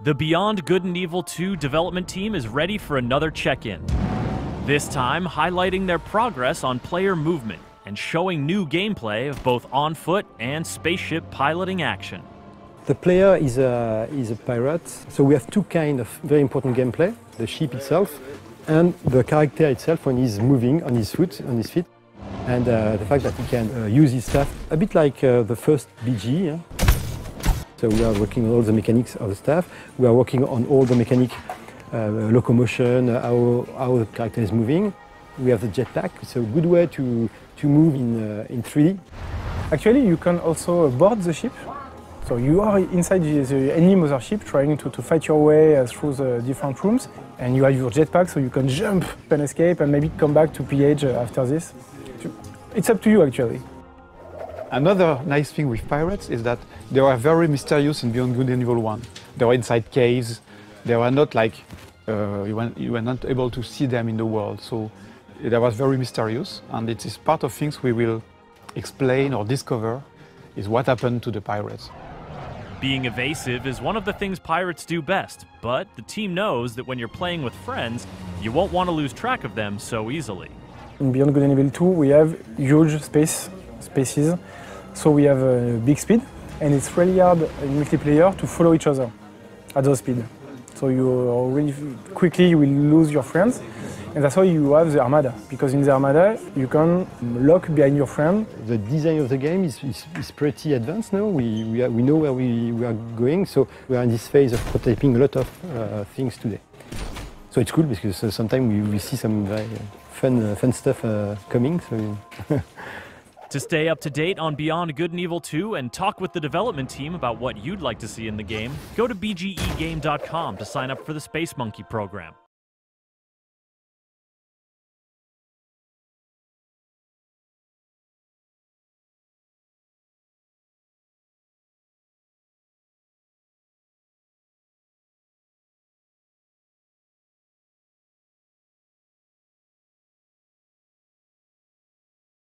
The Beyond Good and Evil 2 development team is ready for another check in. This time, highlighting their progress on player movement and showing new gameplay of both on foot and spaceship piloting action. The player is a, is a pirate, so we have two kind of very important gameplay, the ship itself and the character itself when he's moving on his foot, on his feet, and uh, the fact that he can uh, use his staff, a bit like uh, the first BG. So we are working on all the mechanics of the staff, we are working on all the mechanic uh, locomotion, uh, how, how the character is moving. We have the jetpack, it's a good way to, to move in, uh, in 3D. Actually, you can also board the ship. So you are inside the, the enemy mothership trying to, to fight your way uh, through the different rooms. And you have your jetpack so you can jump and escape and maybe come back to PH uh, after this. It's up to you actually. Another nice thing with pirates is that they are very mysterious in Beyond Good and Evil 1. They were inside caves, they were not like, uh, you, were, you were not able to see them in the world. So that was very mysterious and it is part of things we will explain or discover is what happened to the pirates. Being evasive is one of the things pirates do best, but the team knows that when you're playing with friends, you won't want to lose track of them so easily. In Beyond Good and Evil 2, we have huge space spaces, so we have a big speed, and it's really hard in multiplayer to follow each other at those speed. So you really quickly you will lose your friends, and that's why you have the Armada, because in the Armada you can lock behind your friend. The design of the game is, is, is pretty advanced now. We, we, are, we know where we, we are going, so we are in this phase of prototyping a lot of uh, things today. So it's cool because uh, sometimes we, see some very fun, uh, fun stuff uh, coming. So. To stay up to date on Beyond Good and Evil 2 and talk with the development team about what you'd like to see in the game, go to bgegame.com to sign up for the Space Monkey program.